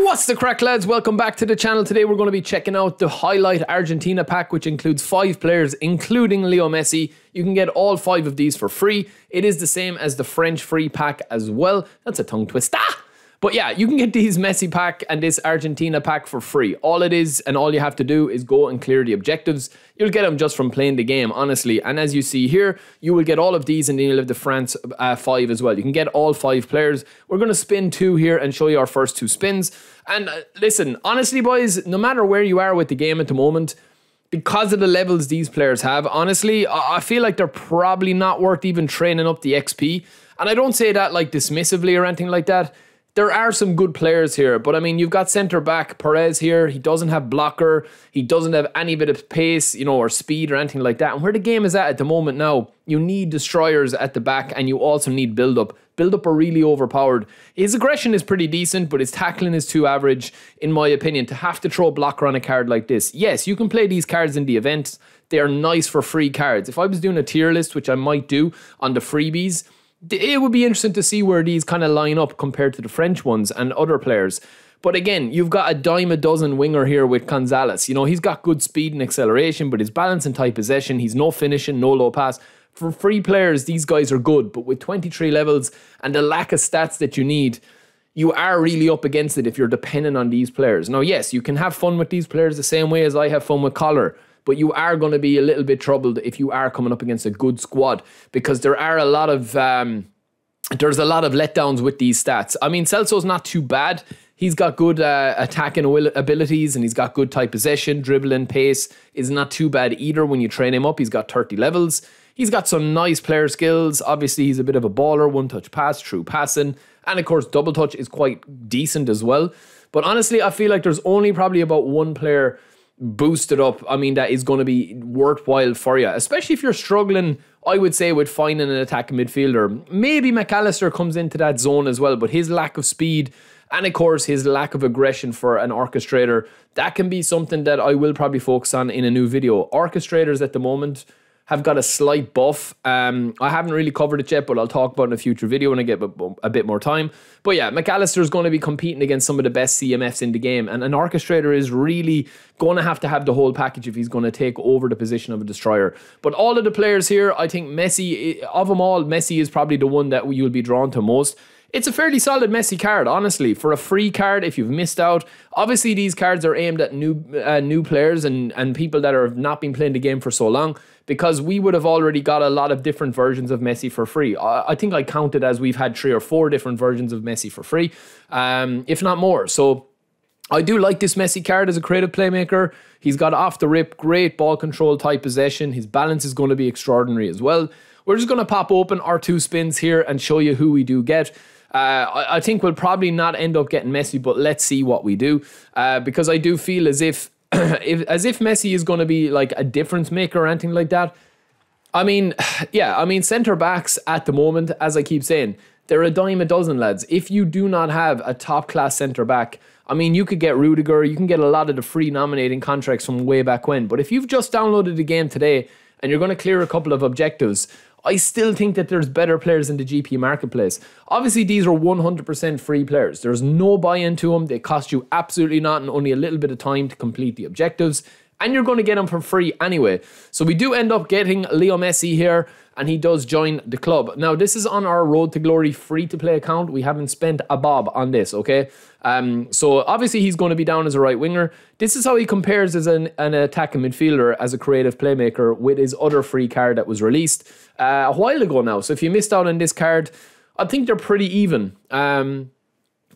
What's the crack, lads? Welcome back to the channel. Today we're going to be checking out the Highlight Argentina pack, which includes five players, including Leo Messi. You can get all five of these for free. It is the same as the French free pack as well. That's a tongue twister. But yeah, you can get these Messi pack and this Argentina pack for free. All it is and all you have to do is go and clear the objectives. You'll get them just from playing the game, honestly. And as you see here, you will get all of these and then you'll have the France uh, 5 as well. You can get all five players. We're going to spin two here and show you our first two spins. And uh, listen, honestly, boys, no matter where you are with the game at the moment, because of the levels these players have, honestly, I feel like they're probably not worth even training up the XP. And I don't say that like dismissively or anything like that there are some good players here, but I mean, you've got centre back Perez here. He doesn't have blocker. He doesn't have any bit of pace, you know, or speed or anything like that. And where the game is at at the moment now, you need destroyers at the back, and you also need build up. Build up are really overpowered. His aggression is pretty decent, but his tackling is too average, in my opinion. To have to throw a blocker on a card like this, yes, you can play these cards in the events. They are nice for free cards. If I was doing a tier list, which I might do on the freebies it would be interesting to see where these kind of line up compared to the French ones and other players. But again, you've got a dime a dozen winger here with Gonzalez. You know, he's got good speed and acceleration, but his balance and tight possession, he's no finishing, no low pass. For free players, these guys are good, but with 23 levels and the lack of stats that you need, you are really up against it if you're dependent on these players. Now, yes, you can have fun with these players the same way as I have fun with Collar but you are going to be a little bit troubled if you are coming up against a good squad because there are a lot of um, there's a lot of letdowns with these stats. I mean, Celso's not too bad. He's got good uh, attacking abilities and he's got good tight possession, dribbling, pace is not too bad either when you train him up. He's got 30 levels. He's got some nice player skills. Obviously, he's a bit of a baller, one touch pass, true passing. And of course, double touch is quite decent as well. But honestly, I feel like there's only probably about one player boosted up, I mean, that is going to be worthwhile for you, especially if you're struggling. I would say with finding an attacking midfielder. Maybe Mac Allister comes into that zone as well, but his lack of speed and of course his lack of aggression for an orchestrator that can be something that I will probably focus on in a new video. Orchestrators at the moment have got a slight buff. Um, I haven't really covered it yet, but I'll talk about in a future video when I get a bit more time. But yeah, Mac Allister is going to be competing against some of the best CMFs in the game, and an orchestrator is really going to have to have the whole package if he's going to take over the position of a destroyer. But all of the players here, I think Messi, of them all, Messi is probably the one that you'll be drawn to most. It's a fairly solid Messi card, honestly. For a free card, if you've missed out, obviously these cards are aimed at new uh, new players and, and people that have not been playing the game for so long because we would have already got a lot of different versions of Messi for free. I, I think I counted as we've had three or four different versions of Messi for free, um, if not more. So I do like this Messi card as a creative playmaker. He's got off the rip, great ball control, tight possession. His balance is going to be extraordinary as well. We're just going to pop open our two spins here and show you who we do get. Uh, I, I, think we'll probably not end up getting Messi, but let's see what we do. Uh, because I do feel as if, if as if Messi is going to be like a difference maker or anything like that. I mean, yeah, I mean, centre backs at the moment, as I keep saying, they're a dime a dozen, lads. If you do not have a top class centre back, I mean, you could get Rudiger, you can get a lot of the free nominating contracts from way back when. But if you've just downloaded the game today and you're going to clear a couple of objectives, I still think that there's better players in the GP marketplace. Obviously, these are 100% free players. There's no buy into them. They cost you absolutely nothing, and only a little bit of time to complete the objectives. And you're going to get them for free anyway. So we do end up getting Leo Messi here and he does join the club. Now, this is on our Road to Glory free to play account. We haven't spent a bob on this, okay? Um, so obviously he's going to be down as a right winger. This is how he compares as an, an attacking midfielder, as a creative playmaker with his other free card that was released uh, a while ago now. So if you missed out on this card, I think they're pretty even. Um,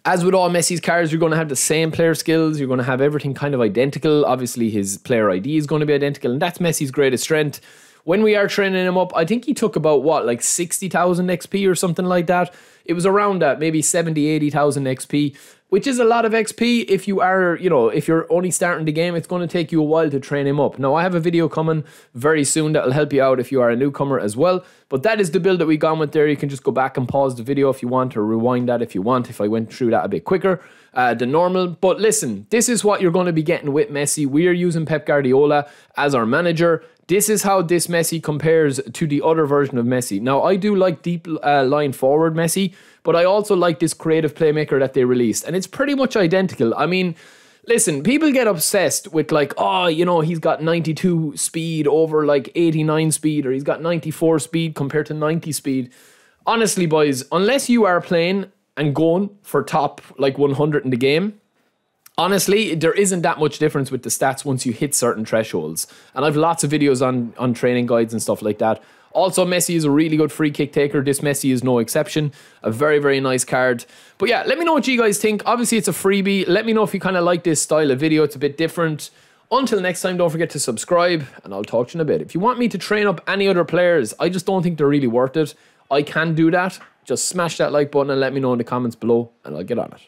as with all Messi's cards, you're going to have the same player skills. You're going to have everything kind of identical. Obviously, his player ID is going to be identical, and that's Messi's greatest strength when we are training him up, I think he took about what, like 60,000 XP or something like that. It was around that, maybe 70, 80,000 XP, which is a lot of XP if you are, you know, if you're only starting the game, it's going to take you a while to train him up. Now, I have a video coming very soon that will help you out if you are a newcomer as well. But that is the build that we gone with there. You can just go back and pause the video if you want or rewind that if you want, if I went through that a bit quicker uh, than normal. But listen, this is what you're going to be getting with Messi. We are using Pep Guardiola as our manager. This is how this Messi compares to the other version of Messi. Now, I do like deep uh, line forward Messi, but I also like this creative playmaker that they released, and it's pretty much identical. I mean, listen, people get obsessed with like, oh, you know, he's got 92 speed over like 89 speed, or he's got 94 speed compared to 90 speed. Honestly, boys, unless you are playing and going for top like 100 in the game, honestly, there isn't that much difference with the stats once you hit certain thresholds. And I've lots of videos on on training guides and stuff like that. Also, Messi is a really good free kick taker. This Messi is no exception. A very, very nice card. But yeah, let me know what you guys think. Obviously, it's a freebie. Let me know if you kind of like this style of video. It's a bit different. Until next time, don't forget to subscribe, and I'll talk to you in a bit. If you want me to train up any other players, I just don't think they're really worth it. I can do that. Just smash that like button and let me know in the comments below, and I'll get on it.